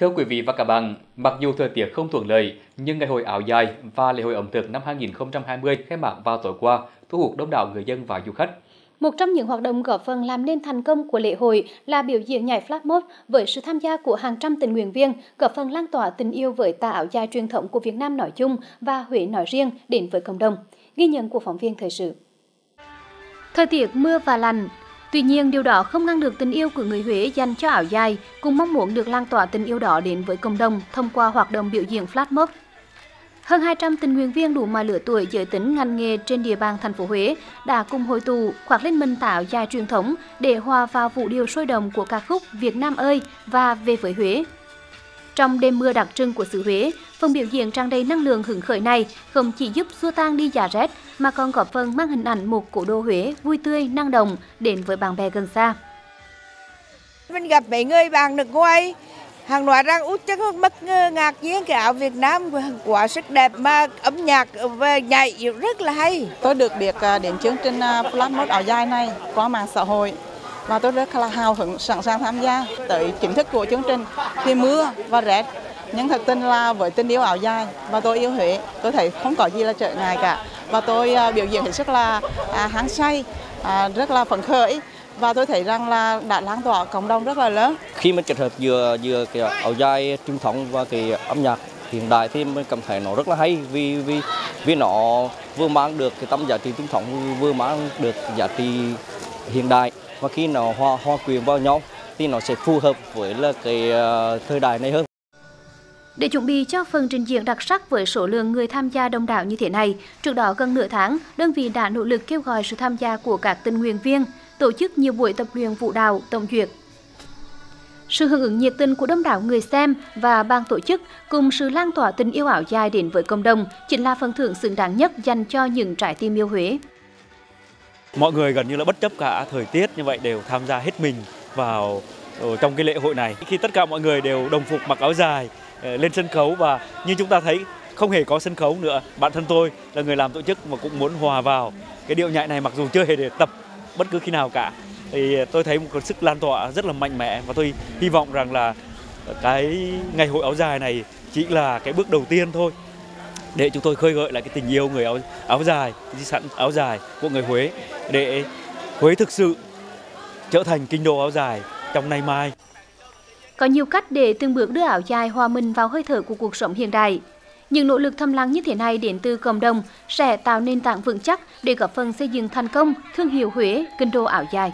Thưa quý vị và các bạn, mặc dù thời tiết không thuận lợi, nhưng ngày hội áo dài và lễ hội ẩm thực năm 2020 khai mạc vào tối qua thu hút đông đảo người dân và du khách. Một trong những hoạt động góp phần làm nên thành công của lễ hội là biểu diễn nhảy flash mob với sự tham gia của hàng trăm tình nguyện viên, góp phần lan tỏa tình yêu với tà áo dài truyền thống của Việt Nam nói chung và Huế nói riêng đến với cộng đồng. Ghi nhận của phóng viên thời sự. Thời tiết mưa và lạnh, Tuy nhiên, điều đó không ngăn được tình yêu của người Huế dành cho áo dài, cùng mong muốn được lan tỏa tình yêu đó đến với cộng đồng thông qua hoạt động biểu diễn flash mob. Hơn 200 tình nguyện viên đủ mọi lứa tuổi giới tính ngành nghề trên địa bàn thành phố Huế đã cùng hội tụ khoác lên mình tạo dài truyền thống để hòa vào vũ điệu sôi động của ca khúc Việt Nam ơi và về với Huế. Trong đêm mưa đặc trưng của xứ Huế, phần biểu diễn tràn đầy năng lượng hứng khởi này không chỉ giúp xua tan đi giá rét mà còn góp phần mang hình ảnh một cố đô Huế vui tươi, năng động đến với bạn bè gần xa. Mình gặp mấy người bạn nước ngoài, hàng nói rằng út chắc mất ngạc nhiên cái áo Việt Nam quá sức đẹp mà âm nhạc và nhảy rất là hay. Tôi được biết à, đến chương trình à, Flash Mode áo dài này qua mạng xã hội và tôi rất là hào hứng sẵn sàng tham gia tới chính thức của chương trình thì mưa và rét. Nhưng thật tình là với tình yêu áo dài và tôi yêu Huế tôi thấy không có gì là trở ngại cả. Và tôi à, biểu diễn hết sức là à, hăng say à, rất là phấn khởi. Và tôi thấy rằng là đã lan tỏa cộng đồng rất là lớn. Khi mình kết hợp vừa vừa cái áo dài truyền thống và cái âm nhạc hiện đại thì mình cảm thấy nó rất là hay vì vì vì nó vừa mang được cái tâm giá trị truyền thống vừa mang được giá trị hiện đại và khi nó hòa hòa quyện vào nhau thì nó sẽ phù hợp với là cái ờ, thời đại này hơn. Để chuẩn bị cho phần trình diễn đặc sắc với số lượng người tham gia đông đảo như thế này, trước đó gần nửa tháng, đơn vị đã nỗ lực kêu gọi sự tham gia của các tình nguyện viên, tổ chức nhiều buổi tập luyện vũ đạo, tổng duyệt. Sự hưởng ứng nhiệt tình của đông đảo người xem và ban tổ chức cùng sự lan tỏa tình yêu áo dài đến với cộng đồng chính là phần thưởng xứng đáng nhất dành cho những trái tim yêu Huế. Mọi người gần như là bất chấp cả thời tiết như vậy đều tham gia hết mình vào ờ, trong cái lễ hội này. Khi tất cả mọi người đều đồng phục mặc áo dài ờ, lên sân khấu và như chúng ta thấy, không hề có sân khấu nữa. Bản thân tôi là người làm tổ chức mà cũng muốn hòa vào cái điệu nhảy này mặc dù chưa hề để tập bất cứ khi nào cả. Thì ờ, tôi thấy một sức lan tỏa rất là mạnh mẽ và tôi hy vọng rằng là cái ngày hội áo dài này chỉ là cái bước đầu tiên thôi để chúng tôi khơi gợi lại cái tình yêu người áo áo dài, di sản áo dài của người Huế để Huế thực sự trở thành kinh đô áo dài trong nay mai. Có nhiều cách để từng bước đưa áo dài hòa mình vào hơi thở của cuộc sống hiện đại. Những nỗ lực thầm lặng như thế này đến từ cộng đồng sẽ tạo nền tảng vững chắc để góp phần xây dựng thành công thương hiệu Huế kinh đô áo dài.